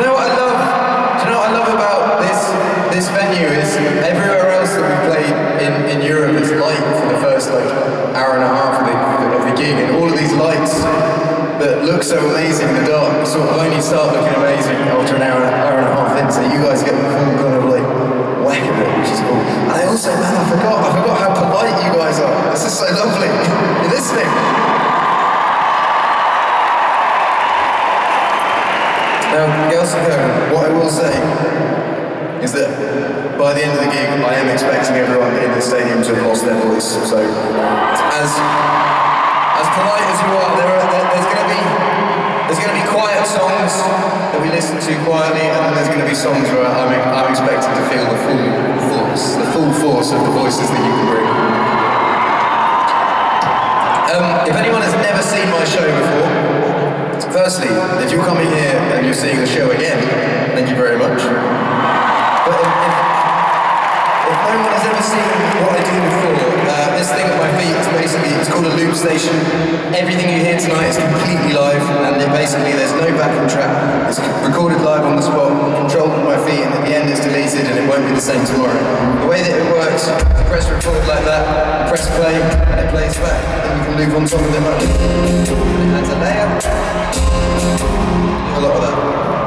you know what I love? Do you know what I love about this this venue is everywhere else that we played in, in Europe it's light for the first like hour and a half of the, of the gig and all of these lights that look so amazing in the dark sort of only start looking amazing after an hour, hour and a half in so you guys get the full kind of like whack of it which is cool. And I also man I forgot I forgot how polite you guys are. This is so lovely. You're listening. Now, and what I will say is that by the end of the gig, I am expecting everyone in the stadium to have lost their voice. So, as as polite as you are, there are there, there's going to be there's going to be quiet songs that we listen to quietly, and then there's going to be songs where I'm I'm expecting to feel the full force, the full force of the voices that you can bring. Um, if anyone has never seen my show before, firstly, if you're coming here and you're seeing the show again, thank you very much. But if, if, if no one has ever seen what I do before, this thing at my feet is basically, it's called a loop station. Everything you hear tonight is completely live, and basically there's no backing track. It's recorded live on the spot, controlled with my feet, and at the end it's deleted, and it won't be the same tomorrow. The way that it works, you press record like that, press play, and it plays back. Then you can loop on top of it. like- And it adds a layer. A lot of that.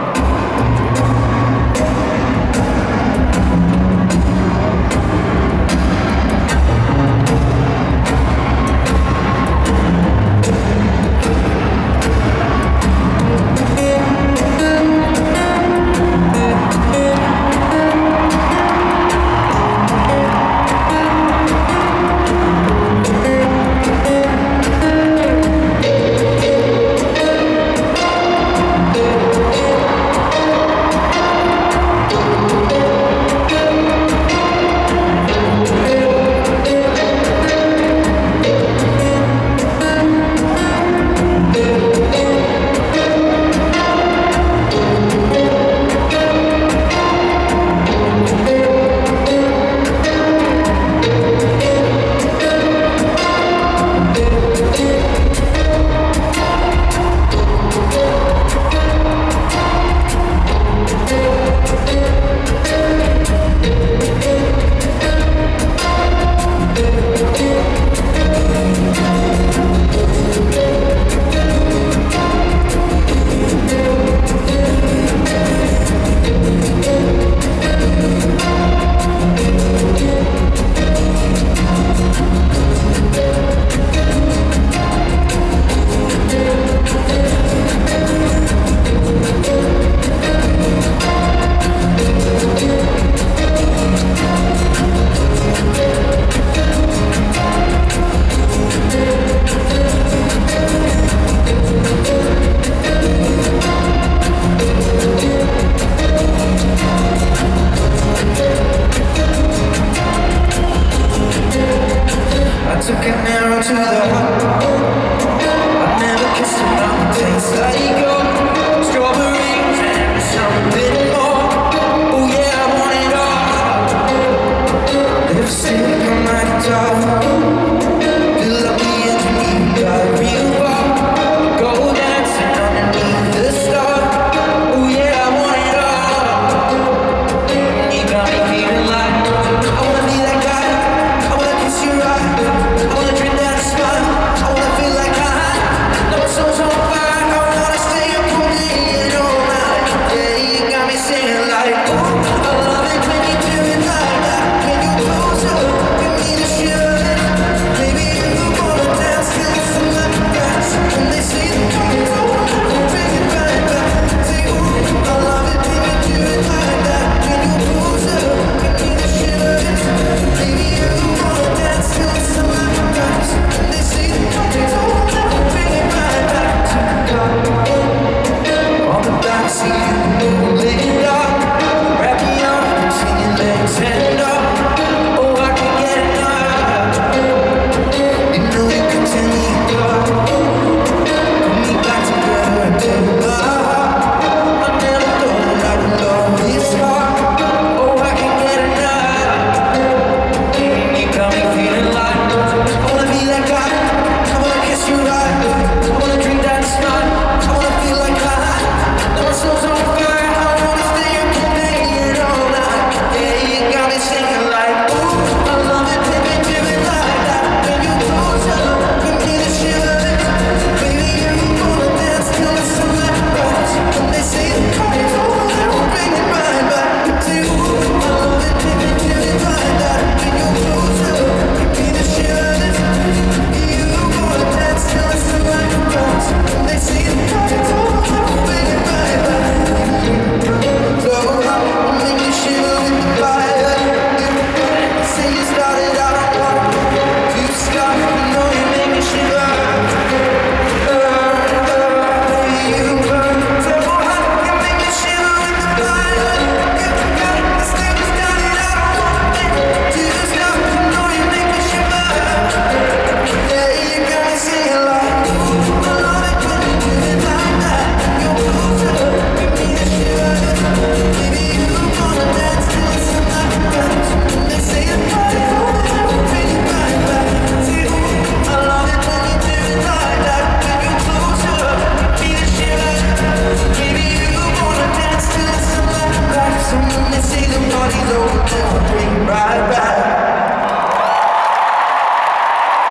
took an arrow to the heart. I never kissed a mouth that tastes like gold. More. Oh yeah, I want it all. Lipstick on my